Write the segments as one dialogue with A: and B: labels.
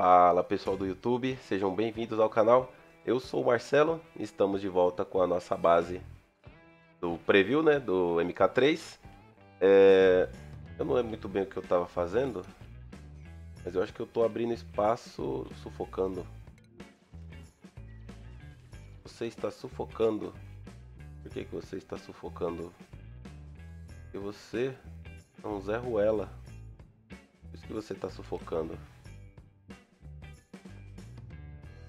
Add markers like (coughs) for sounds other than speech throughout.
A: Fala pessoal do YouTube, sejam bem-vindos ao canal. Eu sou o Marcelo, estamos de volta com a nossa base do preview, né, do MK3. É... Eu não lembro muito bem o que eu estava fazendo, mas eu acho que eu estou abrindo espaço, sufocando. Você está sufocando. Por que, que você está sufocando? Porque você é um Zé Ruela. Por isso que você está sufocando.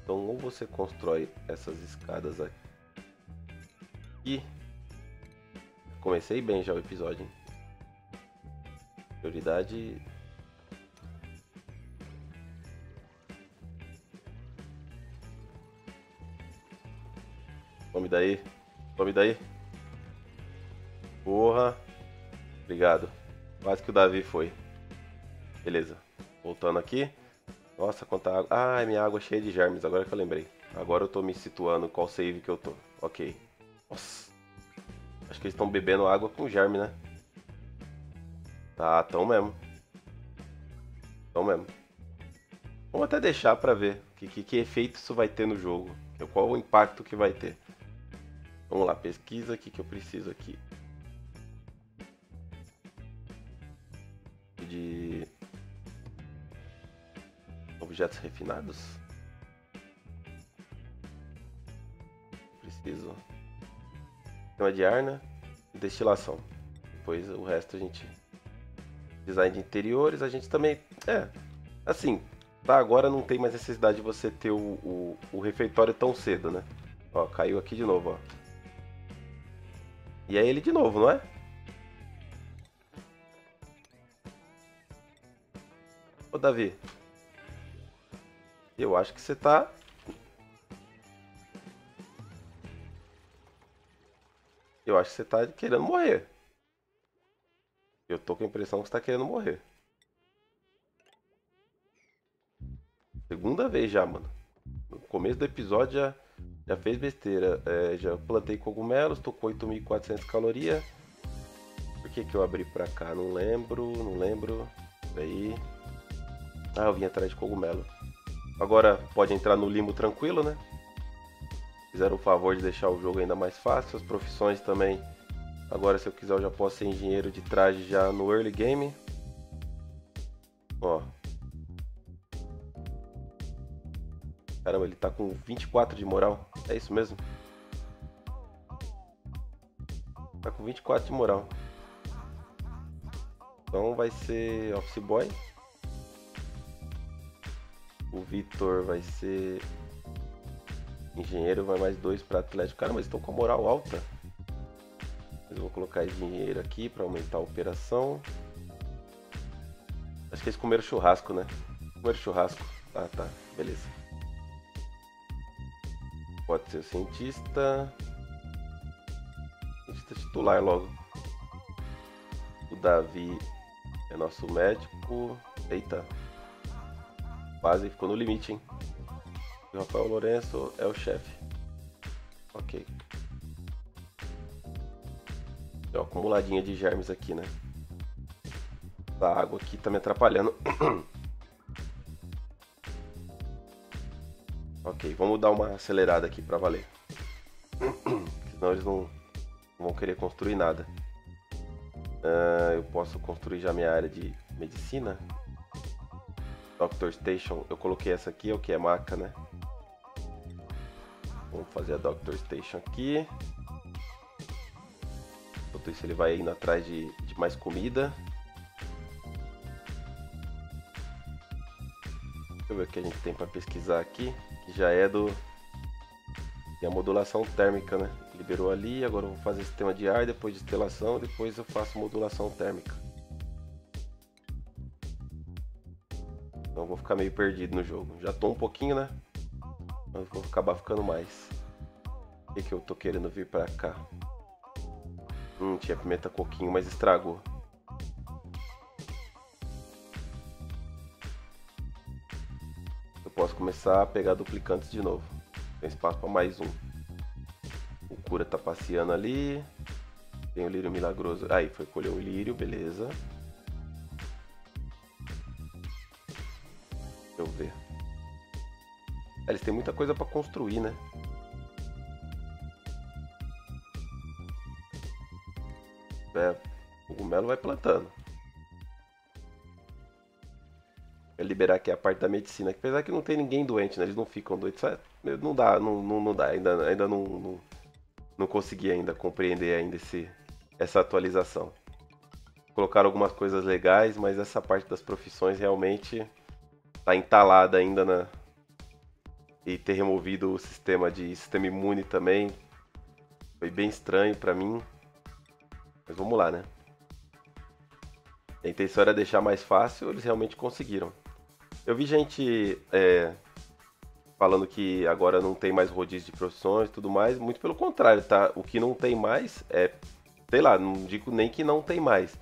A: Então ou você constrói essas escadas aqui. Comecei bem já o episódio. Hein? Prioridade. Tome daí. Tome daí. Porra. Obrigado. Quase que o Davi foi. Beleza. Voltando aqui. Nossa, quanta água. Ah, minha água é cheia de germes, agora que eu lembrei. Agora eu tô me situando qual save que eu tô. Ok. Nossa. Acho que eles estão bebendo água com germe, né? Tá, tão mesmo. Tão mesmo. Vamos até deixar pra ver que, que, que efeito isso vai ter no jogo. Qual o impacto que vai ter. Vamos lá, pesquisa, que, que eu preciso aqui. Objetos refinados. Preciso. Sistema de ar, né? Destilação. Depois o resto a gente design de interiores, a gente também. É, assim, tá, agora não tem mais necessidade de você ter o, o, o refeitório tão cedo, né? Ó, caiu aqui de novo, ó. E é ele de novo, não é? Ô, Davi. Eu acho que você tá... Eu acho que você tá querendo morrer. Eu tô com a impressão que você tá querendo morrer. Segunda vez já, mano. No começo do episódio já, já fez besteira. É, já plantei cogumelos, tô com 8.400 calorias. Por que que eu abri pra cá? Não lembro, não lembro. Peraí. Ah, eu vim atrás de cogumelo. Agora pode entrar no limo tranquilo, né? Fizeram o favor de deixar o jogo ainda mais fácil. As profissões também Agora, se eu quiser, eu já posso ser engenheiro de traje já no early game. Ó. Caramba, ele tá com 24 de moral. É isso mesmo? Tá com 24 de moral. Então vai ser office boy. O Vitor vai ser engenheiro, vai mais dois para atlético. Cara, mas estão com a moral alta. Eu vou colocar dinheiro aqui para aumentar a operação. Acho que eles comeram churrasco, né? Comeram churrasco. Ah, tá. Beleza. Pode ser o cientista. Cientista titular logo. O Davi é nosso médico. Eita. Quase ficou no limite, hein? O Rafael Lourenço é o chefe. Ok. Deu uma acumuladinha de germes aqui, né? A água aqui tá me atrapalhando. (coughs) ok, vamos dar uma acelerada aqui pra valer. (coughs) Senão eles não, não vão querer construir nada. Uh, eu posso construir já minha área de medicina. Doctor Station, eu coloquei essa aqui, é o que é maca, né? Vamos fazer a Doctor Station aqui. Enquanto isso ele vai indo atrás de, de mais comida. Deixa eu ver o que a gente tem para pesquisar aqui. Que já é do. A modulação térmica, né? Liberou ali, agora eu vou fazer sistema de ar, depois de estelação, depois eu faço modulação térmica. Ficar meio perdido no jogo. Já tô um pouquinho, né? Mas vou acabar ficando mais. O que, que eu tô querendo vir pra cá? Hum, tinha pimenta coquinho, mas estragou. Eu posso começar a pegar duplicantes de novo. Tem espaço para mais um. O cura tá passeando ali. Tem o lírio milagroso. Aí, foi colher um lírio, beleza. Eles têm muita coisa para construir, né? É, o cogumelo vai plantando. Vai liberar aqui a parte da medicina, apesar que não tem ninguém doente, né? Eles não ficam doentes. Não dá, não, não, não dá. Ainda, ainda não, não, não consegui ainda compreender ainda esse, essa atualização. Colocaram algumas coisas legais, mas essa parte das profissões realmente tá entalada ainda na e ter removido o sistema de sistema imune também foi bem estranho para mim. Mas vamos lá, né? A intenção era deixar mais fácil, eles realmente conseguiram. Eu vi gente é, falando que agora não tem mais rodízio de profissões e tudo mais. Muito pelo contrário, tá? O que não tem mais é, sei lá, não digo nem que não tem mais,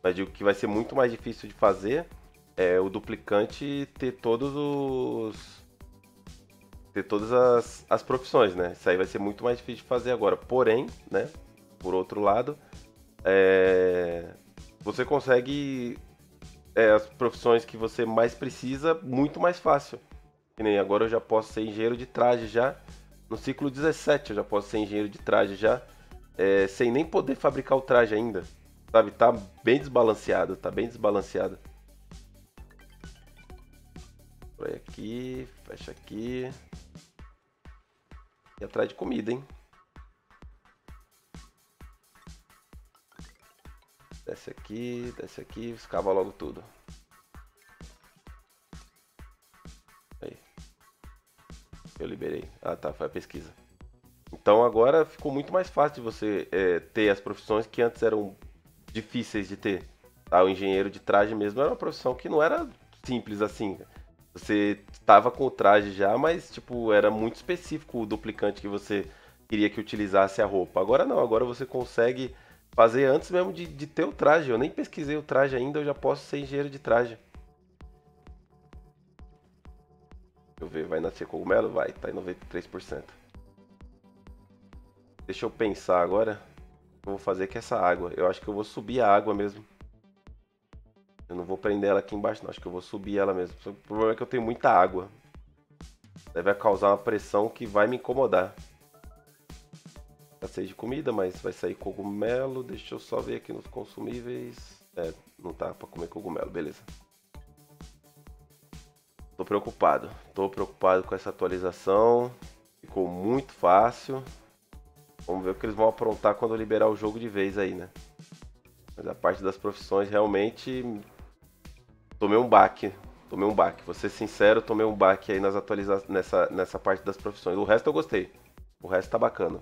A: mas digo que vai ser muito mais difícil de fazer é o duplicante ter todos os ter todas as, as profissões, né? Isso aí vai ser muito mais difícil de fazer agora. Porém, né? Por outro lado, é, você consegue é, as profissões que você mais precisa muito mais fácil. Que nem agora eu já posso ser engenheiro de traje já. No ciclo 17 eu já posso ser engenheiro de traje já. É, sem nem poder fabricar o traje ainda. Sabe? Tá bem desbalanceado, tá bem desbalanceado. Vai aqui, fecha aqui. E atrás de comida, hein? Desce aqui, desce aqui, escava logo tudo. Aí. Eu liberei. Ah tá, foi a pesquisa. Então agora ficou muito mais fácil de você é, ter as profissões que antes eram difíceis de ter. Ah, o engenheiro de traje mesmo era uma profissão que não era simples assim. Você estava com o traje já, mas tipo, era muito específico o duplicante que você queria que utilizasse a roupa. Agora não, agora você consegue fazer antes mesmo de, de ter o traje. Eu nem pesquisei o traje ainda, eu já posso ser engenheiro de traje. Deixa eu ver, vai nascer cogumelo? Vai, tá em 93%. Deixa eu pensar agora. Eu vou fazer com essa água. Eu acho que eu vou subir a água mesmo. Eu não vou prender ela aqui embaixo, não. Acho que eu vou subir ela mesmo. O problema é que eu tenho muita água. Deve causar uma pressão que vai me incomodar. Passei de comida, mas vai sair cogumelo. Deixa eu só ver aqui nos consumíveis. É, não tá pra comer cogumelo, beleza. Tô preocupado. Tô preocupado com essa atualização. Ficou muito fácil. Vamos ver o que eles vão aprontar quando liberar o jogo de vez aí, né? Mas a parte das profissões realmente tomei um baque. Tomei um baque. Vou ser sincero, tomei um baque aí nas atualizações nessa, nessa parte das profissões. O resto eu gostei. O resto tá bacana.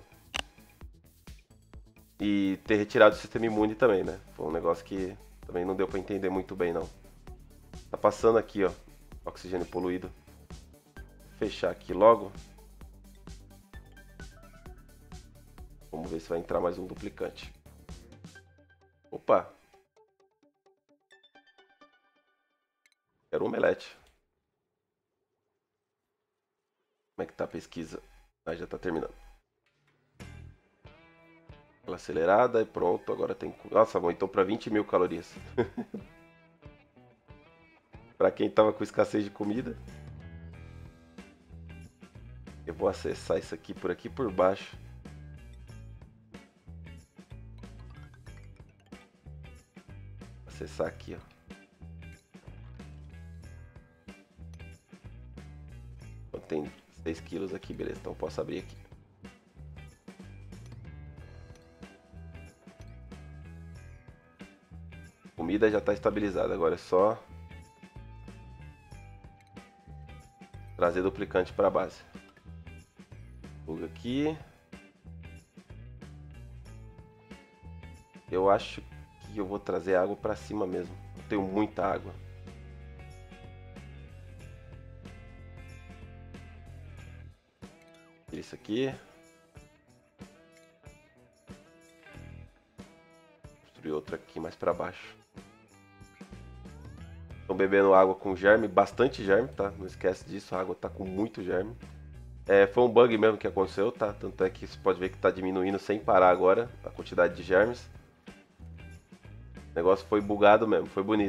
A: E ter retirado o sistema imune também, né? Foi um negócio que também não deu para entender muito bem, não. Tá passando aqui, ó. Oxigênio poluído. Fechar aqui logo. Vamos ver se vai entrar mais um duplicante. Opa! Quero um omelete. Como é que tá a pesquisa? Ah, já tá terminando. Ela acelerada e pronto. Agora tem. Nossa, aumentou para 20 mil calorias. (laughs) para quem tava com escassez de comida. Eu vou acessar isso aqui por aqui por baixo. Acessar aqui, ó. 6 quilos aqui, beleza. Então posso abrir aqui. Comida já está estabilizada. Agora é só trazer duplicante para a base. Pluga aqui. Eu acho que eu vou trazer água para cima mesmo. Eu tenho muita água. Isso aqui. Construir outra aqui mais para baixo. Estão bebendo água com germe, bastante germe, tá? Não esquece disso, a água tá com muito germe. É, foi um bug mesmo que aconteceu, tá? Tanto é que você pode ver que tá diminuindo sem parar agora a quantidade de germes. O negócio foi bugado mesmo, foi bonito.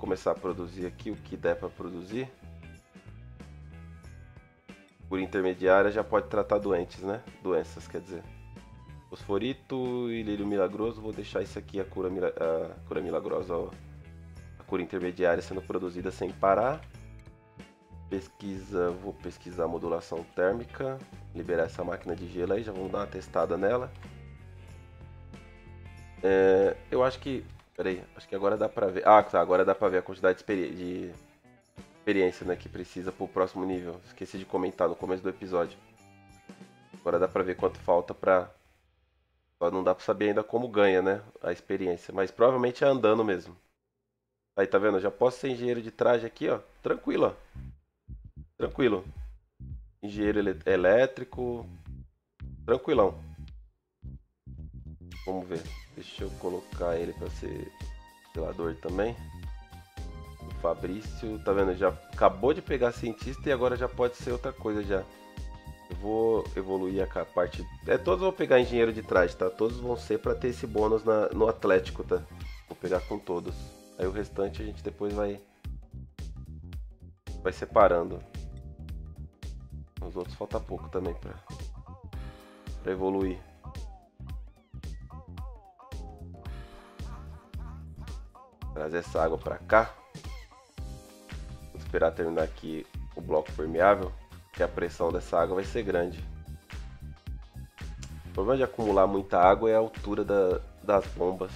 A: Começar a produzir aqui o que der para produzir. Cura intermediária já pode tratar doentes, né? Doenças, quer dizer. Fosforito e lírio milagroso, vou deixar isso aqui, a cura, a cura milagrosa, ó, a cura intermediária sendo produzida sem parar. Pesquisa, vou pesquisar modulação térmica, liberar essa máquina de gelo aí, já vamos dar uma testada nela. É, eu acho que, peraí, acho que agora dá pra ver, ah tá, agora dá pra ver a quantidade de, experi de experiência né, que precisa pro próximo nível. Esqueci de comentar no começo do episódio. Agora dá pra ver quanto falta pra só não dá pra saber ainda como ganha, né? A experiência. Mas provavelmente é andando mesmo. Aí, tá vendo? Eu já posso ser engenheiro de traje aqui, ó. Tranquilo, ó. Tranquilo. Engenheiro elétrico. Tranquilão. Vamos ver. Deixa eu colocar ele pra ser zelador também. O Fabrício, tá vendo? Já acabou de pegar cientista e agora já pode ser outra coisa já. Eu vou evoluir a parte. É, todos vão pegar engenheiro de traje, tá? Todos vão ser para ter esse bônus na, no Atlético, tá? Vou pegar com todos. Aí o restante a gente depois vai. Vai separando. Os outros falta pouco também pra, pra evoluir. Trazer essa água pra cá. Vou esperar terminar aqui o bloco permeável que a pressão dessa água vai ser grande. O problema de acumular muita água é a altura da, das bombas.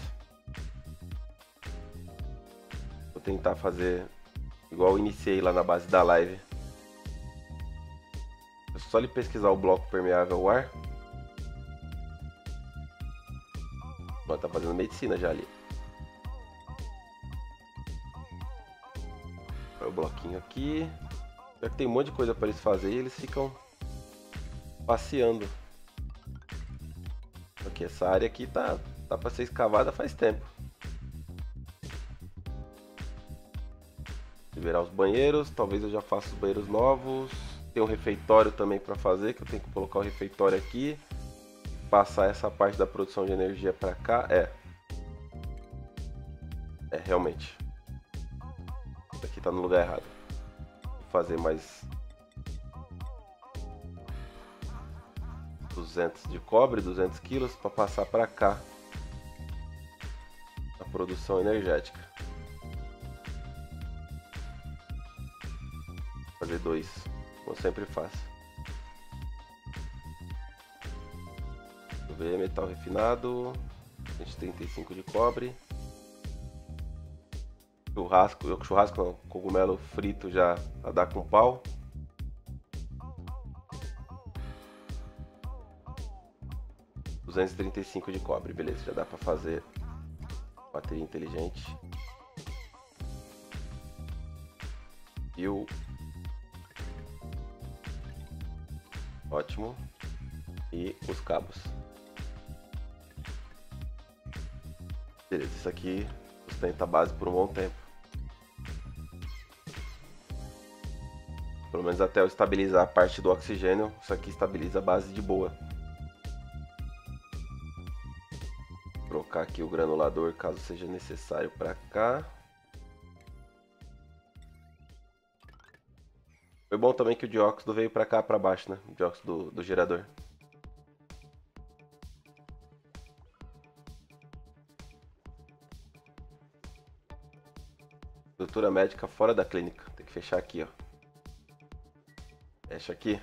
A: Vou tentar fazer igual eu iniciei lá na base da live. É só ele pesquisar o bloco permeável ao ar. Ó, tá fazendo medicina já ali. Aqui. Já que tem um monte de coisa para eles fazerem, eles ficam passeando. Porque essa área aqui tá, tá para ser escavada faz tempo. Liberar os banheiros, talvez eu já faça os banheiros novos. Tem um refeitório também para fazer, que eu tenho que colocar o refeitório aqui. Passar essa parte da produção de energia para cá. É. É, realmente. Isso aqui tá no lugar errado fazer mais 200 de cobre, 200 quilos para passar para cá a produção energética. Fazer dois, como eu sempre faço. Ver metal refinado, 135 de cobre churrasco, churrasco não, cogumelo frito já a dar com pau. Cinco de cobre, beleza, já dá para fazer bateria inteligente. E o ótimo e os cabos. Beleza, isso aqui sustenta a base por um bom tempo. Pelo menos até eu estabilizar a parte do oxigênio, isso aqui estabiliza a base de boa. Trocar aqui o granulador caso seja necessário para cá. Foi bom também que o dióxido veio para cá, para baixo, né? O dióxido do, do gerador. Estrutura médica fora da clínica. Tem que fechar aqui, ó. Fecha aqui.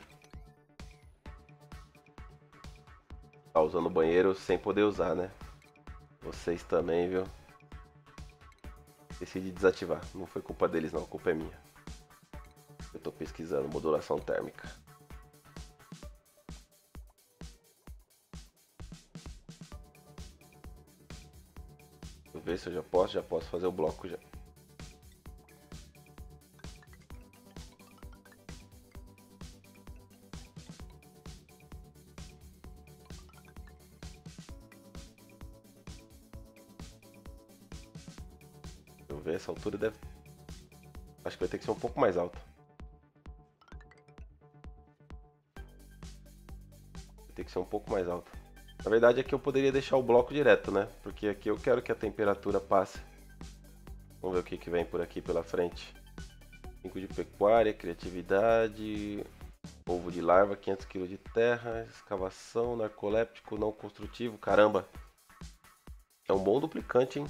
A: Tá usando o banheiro sem poder usar, né? Vocês também, viu? Decidi desativar. Não foi culpa deles não, a culpa é minha. Eu tô pesquisando modulação térmica. Deixa eu ver se eu já posso, já posso fazer o bloco já. Altura deve. Acho que vai ter que ser um pouco mais alto. Vai ter que ser um pouco mais alto. Na verdade aqui eu poderia deixar o bloco direto, né? Porque aqui eu quero que a temperatura passe Vamos ver o que, que vem por aqui pela frente. 5 de pecuária, criatividade, ovo de larva, 500 kg de terra, escavação, narcoléptico, não construtivo. Caramba! É um bom duplicante, hein?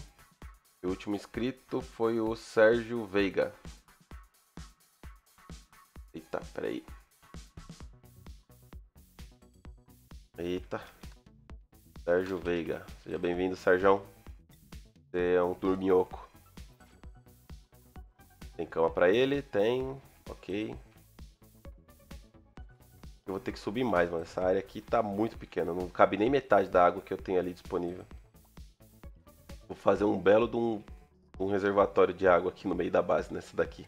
A: O último inscrito foi o Sérgio Veiga. Eita, peraí. Eita. Sérgio Veiga. Seja bem-vindo, Sérgio. Você é um turminhoco. Tem cama pra ele? Tem. Ok. Eu vou ter que subir mais, mano. Essa área aqui tá muito pequena. Não cabe nem metade da água que eu tenho ali disponível. Fazer um belo de um, um reservatório de água aqui no meio da base, nessa daqui.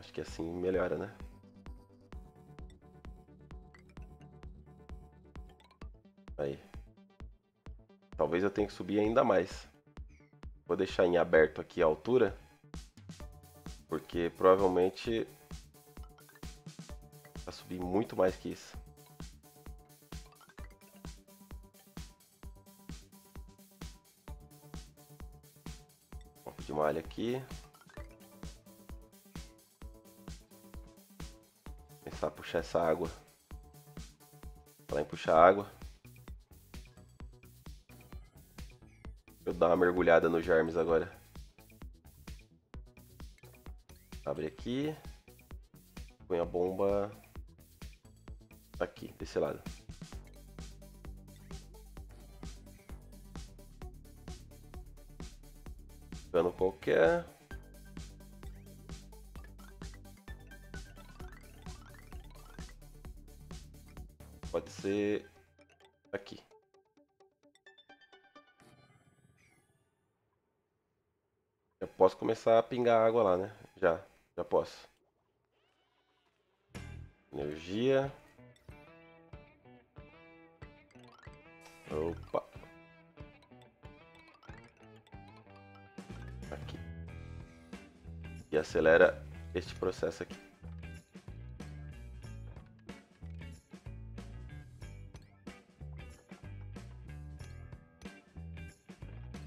A: Acho que assim melhora, né? Aí. Talvez eu tenha que subir ainda mais. Vou deixar em aberto aqui a altura. Porque provavelmente vai subir muito mais que isso. Malha aqui. Começar a puxar essa água. Falar em puxar água. eu dar uma mergulhada nos germes agora. Abre aqui. Põe a bomba aqui, desse lado. Cano qualquer. Pode ser aqui. Já posso começar a pingar água lá, né? Já, já posso. Energia. Opa. E acelera este processo aqui.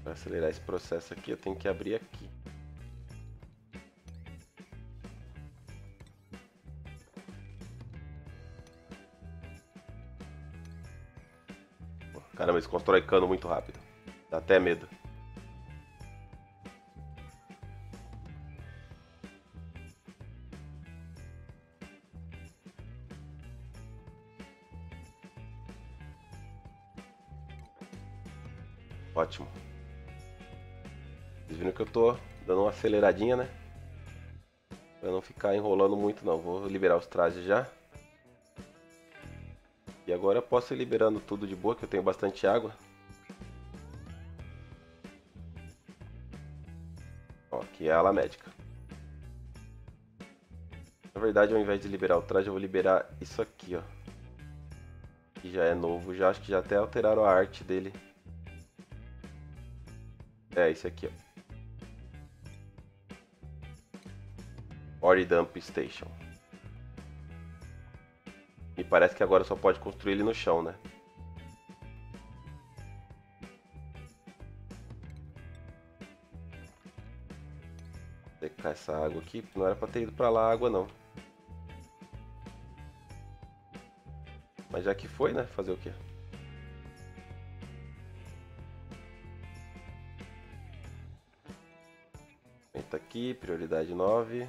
A: Para acelerar esse processo aqui, eu tenho que abrir aqui. Caramba, eles constrói cano muito rápido. Dá até medo. Aceleradinha, né? Pra não ficar enrolando muito não. Vou liberar os trajes já. E agora eu posso ir liberando tudo de boa, que eu tenho bastante água. Ó, aqui é a ala médica. Na verdade, ao invés de liberar o traje, eu vou liberar isso aqui, ó. Que já é novo, já acho que já até alteraram a arte dele. É, esse aqui, ó. Ore Dump Station. E parece que agora só pode construir ele no chão, né? Secar essa água aqui, não era pra ter ido pra lá a água não. Mas já que foi, né? Fazer o quê? Entra aqui, prioridade 9.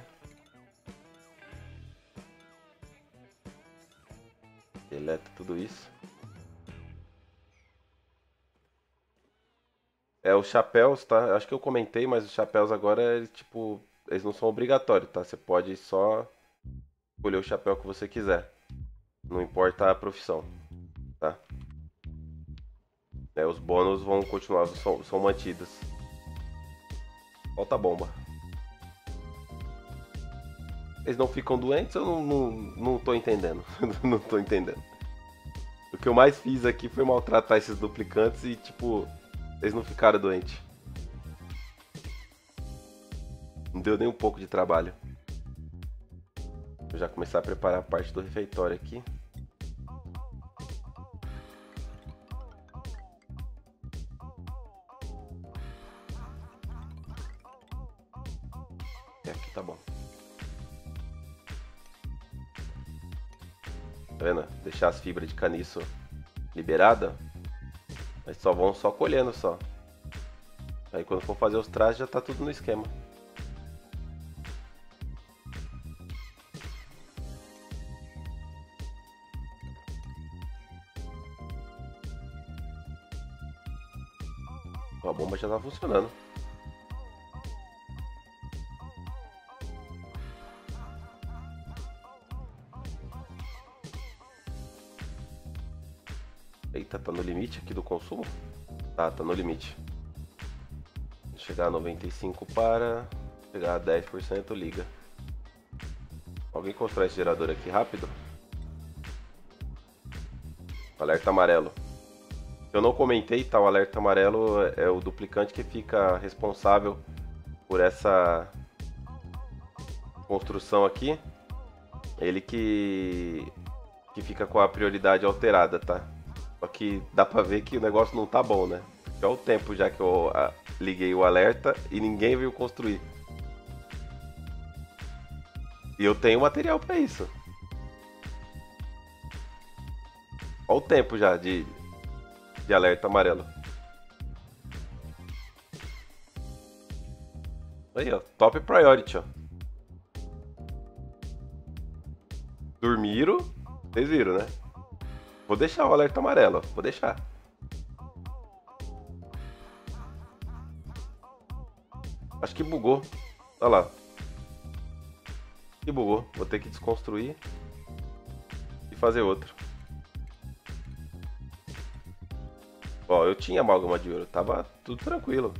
A: Deleta tudo isso. É, os chapéus, tá? Acho que eu comentei, mas os chapéus agora, tipo, eles não são obrigatórios, tá? Você pode só escolher o chapéu que você quiser. Não importa a profissão, tá? É, os bônus vão continuar, são, são mantidos. Falta bomba. Eles não ficam doentes? Eu não, não, não tô entendendo. (laughs) não tô entendendo. O que eu mais fiz aqui foi maltratar esses duplicantes e, tipo, eles não ficaram doentes. Não deu nem um pouco de trabalho. Vou já começar a preparar a parte do refeitório aqui. Deixar as fibras de caniço liberada. Mas só vão só colhendo só. Aí quando for fazer os trajes já tá tudo no esquema. A bomba já tá funcionando. Limite aqui do consumo? Tá, tá no limite. Chegar a 95 para, chegar a 10% liga. Alguém constrói esse gerador aqui rápido? Alerta amarelo. Eu não comentei, tá? O alerta amarelo é o duplicante que fica responsável por essa construção aqui. Ele que, que fica com a prioridade alterada, tá? Só que dá pra ver que o negócio não tá bom, né? Já é o tempo já que eu a, liguei o alerta e ninguém veio construir. E eu tenho material para isso. Olha o tempo já de, de alerta amarelo. Aí, ó. Top priority, ó. Dormiram. Vocês viram, né? Vou deixar o alerta amarelo. Vou deixar. Acho que bugou. Olha lá. Que bugou. Vou ter que desconstruir. E fazer outro. Ó, eu tinha amálgama de ouro. Tava tudo tranquilo.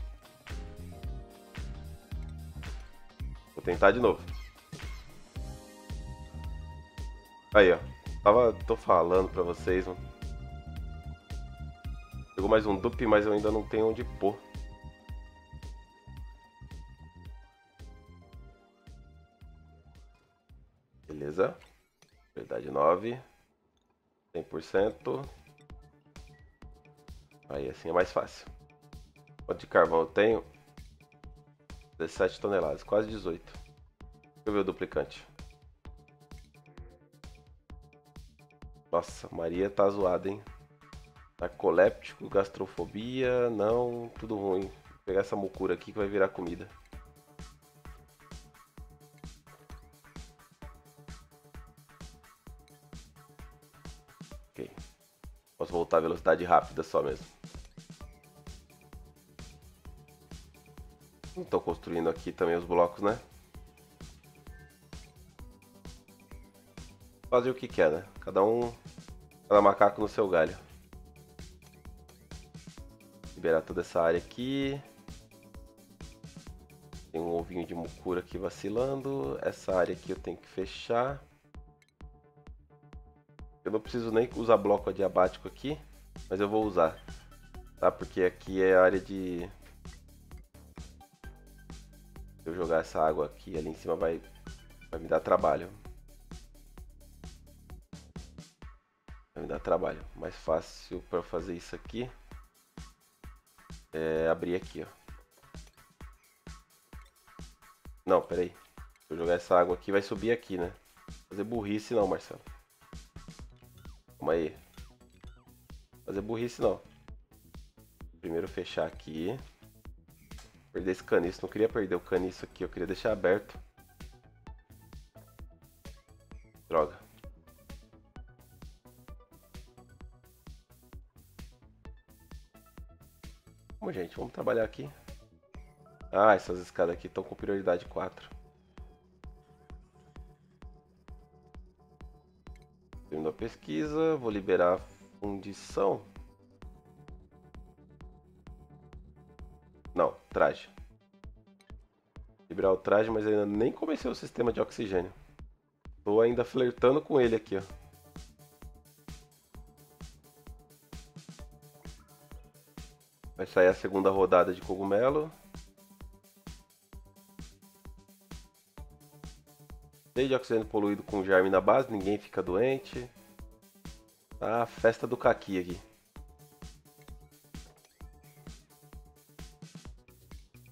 A: Vou tentar de novo. Aí, ó. Tava, tô falando pra vocês, mano. Pegou mais um dupe, mas eu ainda não tenho onde pôr. Beleza. Verdade 9. 100%. Aí assim é mais fácil. Quanto de carvão eu tenho? 17 toneladas, quase 18. Deixa eu ver o duplicante. Nossa, Maria tá zoada, hein? Narcoléptico, gastrofobia, não, tudo ruim. Vou pegar essa mucura aqui que vai virar comida. Ok. Posso voltar a velocidade rápida só mesmo. Estou construindo aqui também os blocos, né? Fazer o que quer, né? Cada um, cada macaco no seu galho. Liberar toda essa área aqui. Tem um ovinho de mucura aqui vacilando. Essa área aqui eu tenho que fechar. Eu não preciso nem usar bloco adiabático aqui, mas eu vou usar. Tá? Porque aqui é a área de... Se eu jogar essa água aqui, ali em cima vai, vai me dar trabalho. Me dar trabalho. Mais fácil para fazer isso aqui é abrir aqui, ó. Não, peraí. Se eu jogar essa água aqui, vai subir aqui, né? Fazer burrice não, Marcelo. Calma aí. Fazer burrice não. Primeiro fechar aqui. Perder esse caniço. Não queria perder o caniço aqui, eu queria deixar aberto. Gente, vamos trabalhar aqui. Ah, essas escadas aqui estão com prioridade 4. Terminou a pesquisa, vou liberar a fundição. Não, traje. Liberar o traje, mas ainda nem comecei o sistema de oxigênio. Estou ainda flertando com ele aqui, ó. Vai sair a segunda rodada de cogumelo. Desde oxigênio poluído com germe na base, ninguém fica doente. Tá a festa do caqui aqui.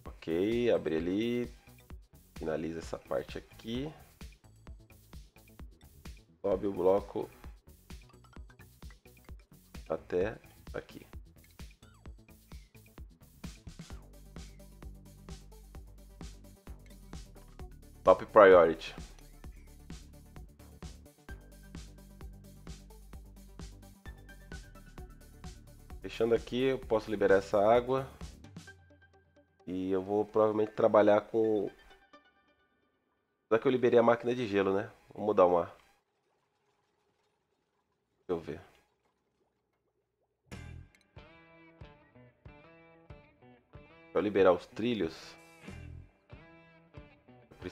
A: Ok, abri ali. Finaliza essa parte aqui. Sobe o bloco até aqui. Top Priority. Fechando aqui, eu posso liberar essa água. E eu vou provavelmente trabalhar com... Já que eu liberei a máquina de gelo, né? Vou mudar uma... Deixa eu ver. Para liberar os trilhos,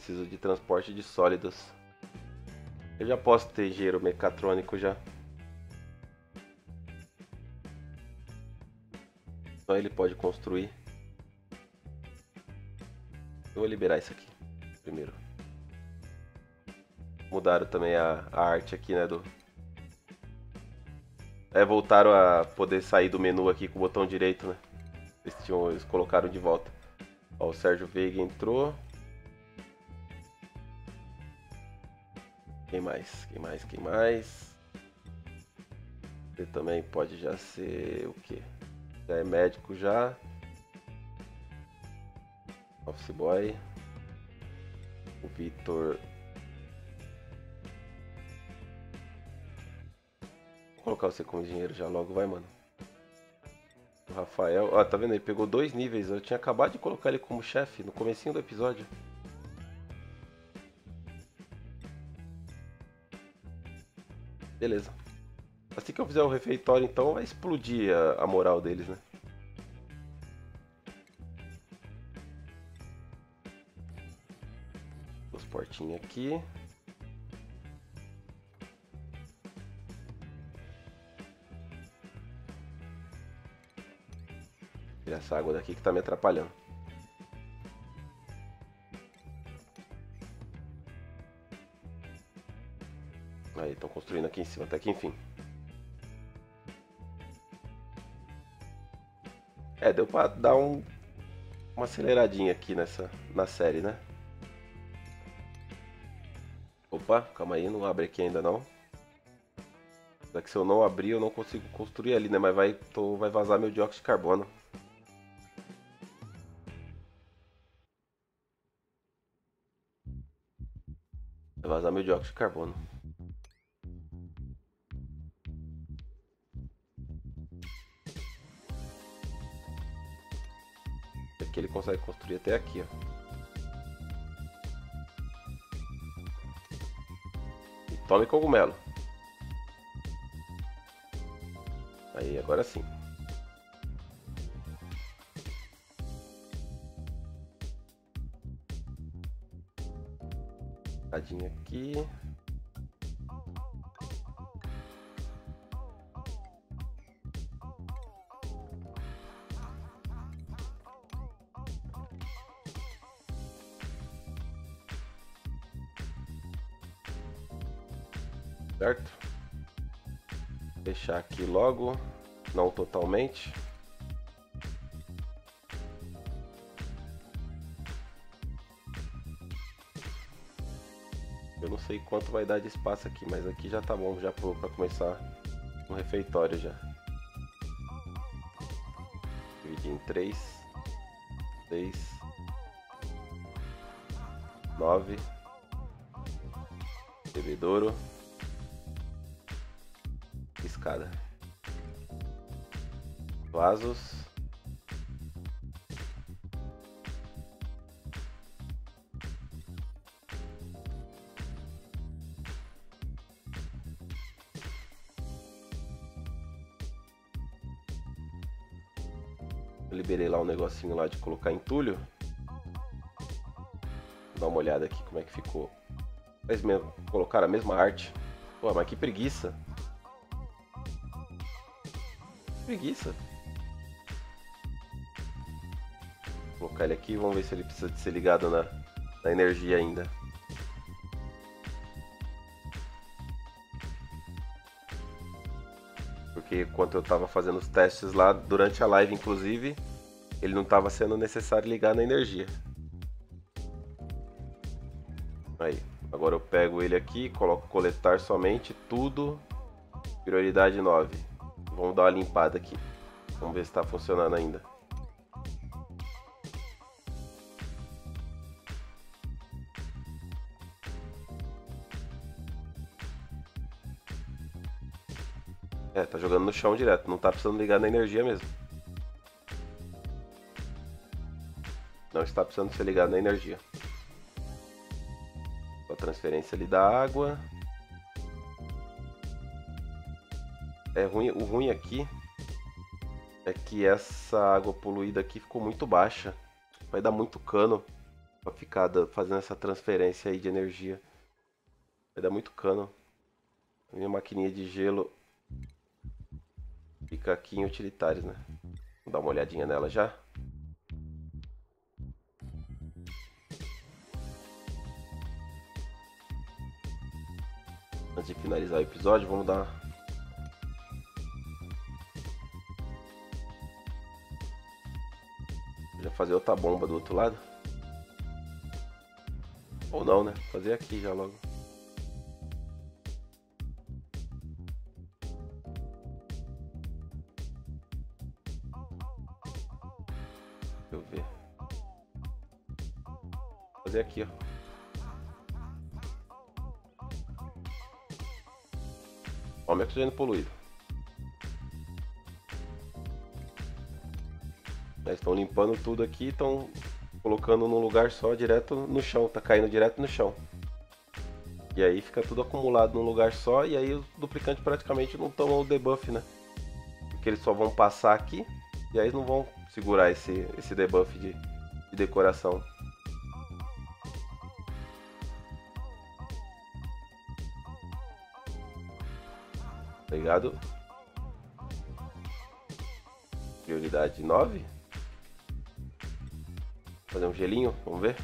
A: preciso de transporte de sólidos. Eu já posso ter gelo mecatrônico já. Então ele pode construir. Eu vou liberar isso aqui primeiro. Mudaram também a, a arte aqui, né, do... É, voltaram a poder sair do menu aqui com o botão direito, né? Eles, tinham, eles colocaram de volta. Ó, o Sérgio Veiga entrou. Quem mais? Quem mais? Quem mais? Ele também pode já ser o quê? Já é médico já. Office Boy. O Vitor. Vou colocar você como engenheiro já logo, vai, mano. O Rafael. Ó, tá vendo? Ele pegou dois níveis. Eu tinha acabado de colocar ele como chefe no comecinho do episódio. Beleza. Assim que eu fizer o refeitório, então, vai explodir a, a moral deles, né? Os portinhos aqui. Tirar essa água daqui que tá me atrapalhando. Estão construindo aqui em cima, até que enfim. É, deu pra dar um, uma aceleradinha aqui nessa, na série, né? Opa, calma aí, não abre aqui ainda não. Que se eu não abrir, eu não consigo construir ali, né? Mas vai, tô, vai vazar meu dióxido de carbono. Vai vazar meu dióxido de carbono. Aqui ele consegue construir até aqui, ó. E tome cogumelo. Aí, agora sim. Tadinho aqui. Logo, não totalmente. Eu não sei quanto vai dar de espaço aqui, mas aqui já tá bom já para começar um refeitório já. Dividir em 3, 6, 9, bebedouro, escada, vasos. Eu liberei lá um negocinho lá de colocar entulho. Vou dar uma olhada aqui como é que ficou. Eles mesmo colocaram a mesma arte. Pô, mas que preguiça. Preguiça. Colocar ele aqui, vamos ver se ele precisa de ser ligado na, na energia ainda. Porque quando eu estava fazendo os testes lá, durante a live inclusive, ele não estava sendo necessário ligar na energia. Aí, agora eu pego ele aqui, coloco coletar somente tudo, prioridade 9. Vamos dar uma limpada aqui. Vamos ver se está funcionando ainda. Jogando no chão direto, não tá precisando ligar na energia mesmo. Não está precisando ser ligado na energia. A transferência ali da água. É ruim, o ruim aqui é que essa água poluída aqui ficou muito baixa. Vai dar muito cano para ficar fazendo essa transferência aí de energia. Vai dar muito cano. Minha maquininha de gelo fica aqui em utilitários, né? Vou dar uma olhadinha nela já. Antes de finalizar o episódio, vamos dar Já fazer outra bomba do outro lado. Ou não, né? Fazer aqui já logo. Aqui, ó. Olha o oxigênio poluído. Eles estão limpando tudo aqui, estão colocando num lugar só, direto no chão, tá caindo direto no chão. E aí fica tudo acumulado num lugar só, e aí os duplicantes praticamente não tomam o debuff, né? Porque eles só vão passar aqui, e aí não vão segurar esse, esse debuff de, de decoração. Ligado? Prioridade 9. Fazer um gelinho, vamos ver.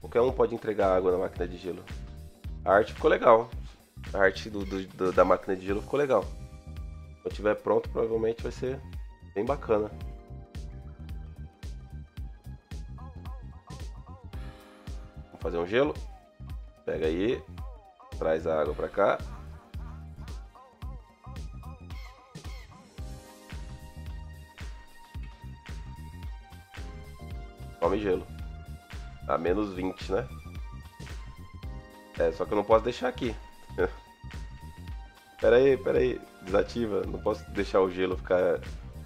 A: Qualquer um pode entregar água na máquina de gelo. A arte ficou legal. A arte do, do, do, da máquina de gelo ficou legal. Quando estiver pronto, provavelmente vai ser bem bacana. Fazer um gelo. Pega aí. Traz a água pra cá. Come gelo. A menos 20, né? É, só que eu não posso deixar aqui. (laughs) pera aí, pera aí. Desativa. Não posso deixar o gelo ficar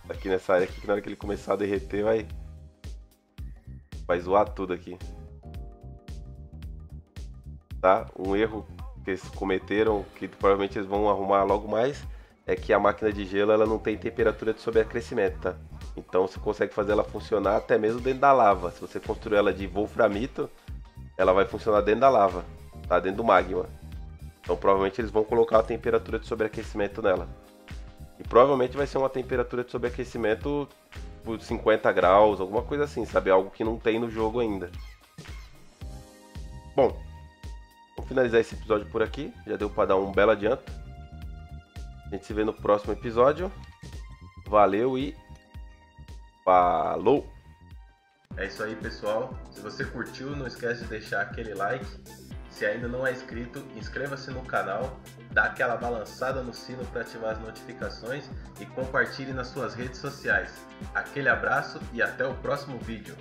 A: aqui nessa área aqui, que na hora que ele começar a derreter vai... Vai zoar tudo aqui. Tá? Um erro que eles cometeram, que provavelmente eles vão arrumar logo mais, é que a máquina de gelo ela não tem temperatura de sobreacrescimento, tá? Então você consegue fazer ela funcionar até mesmo dentro da lava. Se você construir ela de wolframito, ela vai funcionar dentro da lava, tá? Dentro do magma. Então provavelmente eles vão colocar a temperatura de sobreaquecimento nela. E provavelmente vai ser uma temperatura de sobreaquecimento por 50 graus, alguma coisa assim, sabe? Algo que não tem no jogo ainda. Bom, vamos finalizar esse episódio por aqui. Já deu para dar um belo adianto. A gente se vê no próximo episódio. Valeu e Falou! É isso aí, pessoal. Se você curtiu, não esquece de deixar aquele like. Se ainda não é inscrito, inscreva-se no canal, dá aquela balançada no sino para ativar as notificações e compartilhe nas suas redes sociais. Aquele abraço e até o próximo vídeo.